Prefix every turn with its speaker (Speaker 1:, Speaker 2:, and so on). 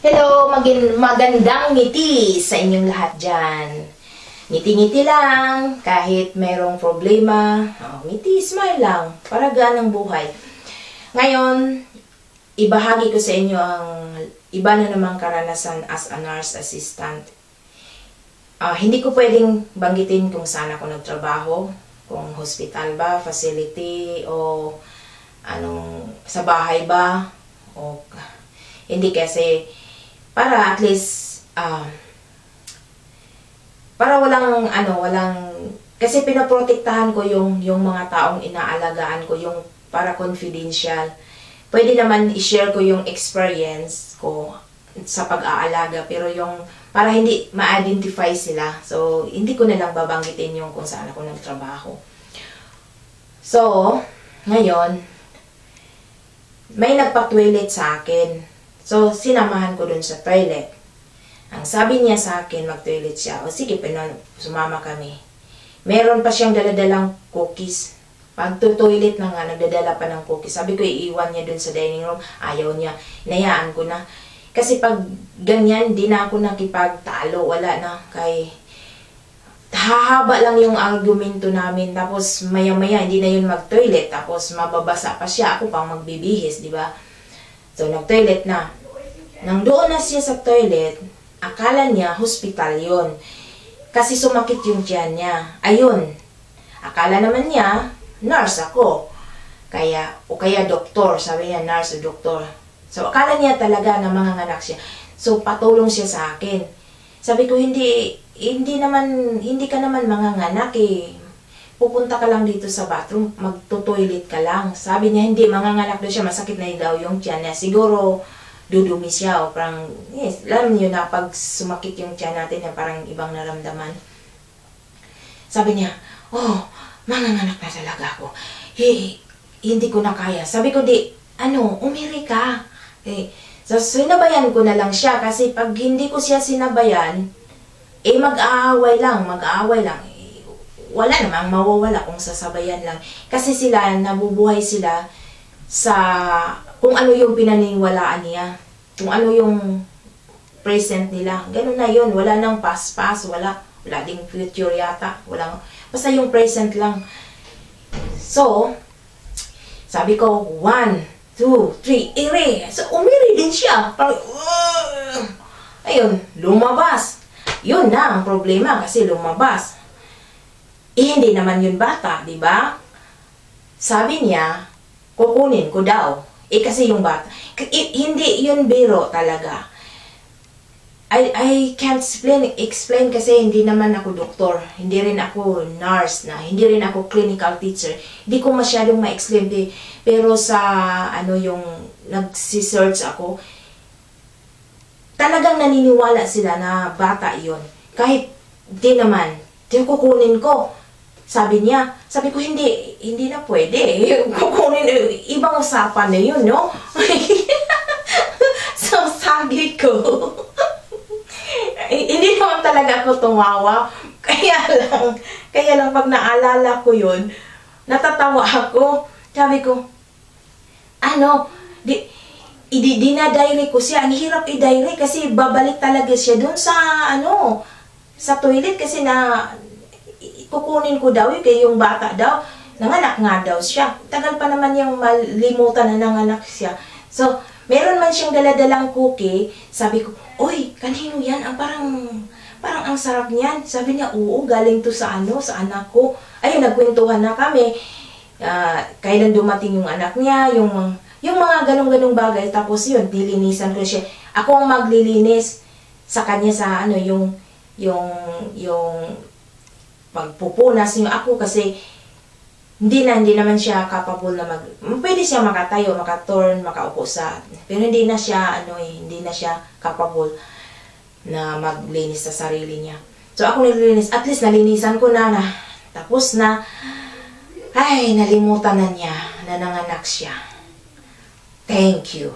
Speaker 1: Hello, magin magandang ngiti sa inyong lahat dyan. Ngiti-ngiti lang, kahit mayroong problema, oh, ngiti, smile lang, para ganang buhay. Ngayon, ibahagi ko sa inyo ang iba na namang karanasan as a nurse assistant. Ah, hindi ko pwedeng banggitin kung saan ako nagtrabaho, kung hospital ba, facility, o anong, sa bahay ba, o hindi kasi para at least um, para walang ano walang kasi pinoprotektahan ko yung yung mga taong inaalagaan ko yung para confidential. Pwede naman i-share ko yung experience ko sa pag-aalaga pero yung para hindi ma-identify sila. So hindi ko na lang babanggitin yung kung saan ako nagtrabaho. So ngayon may nagpa-toilet sa akin So, sinamahan ko dun sa toilet. Ang sabi niya sa akin, mag-toilet siya. O sige, pinon, sumama kami. Meron pa siyang daladalang cookies. Pag toilet na nga, nagdadala pa ng cookies. Sabi ko, iiwan niya dun sa dining room. Ayaw niya. Inayaan ko na. Kasi pag ganyan, di na ako nakipagtalo. Wala na. Kay hahaba lang yung argumento namin. Tapos maya-maya, hindi na yun mag-toilet. Tapos mababasa pa siya. Ako pang magbibihis, di ba? So, nag-toilet na. Nang doon na siya sa toilet, akala niya hospital yon Kasi sumakit yung tiyan niya. Ayun. Akala naman niya, nurse ako. Kaya, o kaya doktor. Sabi niya, nurse o doktor. So, akala niya talaga na mga nganak siya. So, patulong siya sa akin. Sabi ko, hindi, hindi naman, hindi ka naman mga nganak eh. Pupunta ka lang dito sa bathroom, magto-toilet ka lang. Sabi niya, hindi, mga nganak daw siya, masakit na daw yung tiyan niya. Siguro, dudumi siya o parang, yes, alam niyo na pag sumakit yung tiyan natin na parang ibang naramdaman. Sabi niya, oh, manganganak na talaga ako. Hey, hindi ko na kaya. Sabi ko, di, ano, umiri ka. Eh, so, sinabayan ko na lang siya kasi pag hindi ko siya sinabayan, eh mag-aaway lang, mag-aaway lang. Eh, wala namang mawawala kung sasabayan lang. Kasi sila, nabubuhay sila sa kung ano yung pinaniniwalaan niya. Kung ano yung present nila. Ganun na yun. Wala nang past-past. Wala. Wala ding future yata. Wala. Basta yung present lang. So, sabi ko, one, two, three, ere. So, umiri din siya. Parang, uh, ayun, lumabas. Yun na ang problema kasi lumabas. Eh, hindi naman yun bata, di ba? Sabi niya, kukunin ko daw. Eh kasi yung bata, hindi yun biro talaga. I, I can't explain, explain kasi hindi naman ako doktor. Hindi rin ako nurse na. Hindi rin ako clinical teacher. Hindi ko masyadong ma-explain. Pero sa ano yung nagsi-search ako, talagang naniniwala sila na bata yon Kahit di naman, di kukunin ko sabi niya, sabi ko, hindi, hindi na pwede. Kukunin, ibang usapan na yun, no? so, sabi ko, hindi naman talaga ako tumawa. Kaya lang, kaya lang pag naalala ko yun, natatawa ako. Sabi ko, ano, di, di, dinadiary ko siya. Ang hirap i-diary kasi babalik talaga siya dun sa, ano, sa toilet kasi na kukunin ko daw yun, kaya yung bata daw, nanganak nga daw siya. Tagal pa naman yung malimutan na nanganak siya. So, meron man siyang daladalang cookie, sabi ko, Uy, kanino yan? Ang parang, parang ang sarap niyan. Sabi niya, oo, galing to sa ano, sa anak ko. Ayun, nagkwentuhan na kami. Uh, kailan dumating yung anak niya, yung, yung mga ganong-ganong bagay. Tapos yun, nilinisan ko siya. Ako ang maglilinis sa kanya sa ano, yung, yung, yung pagpupunas niyo ako kasi hindi na, hindi naman siya capable na mag, pwede siya makatayo, makaturn, makaupo sa, pero hindi na siya, ano eh, hindi na siya capable na maglinis sa sarili niya. So ako naglilinis, at least nalinisan ko na na, tapos na, ay, nalimutan na niya na nanganak siya. Thank you.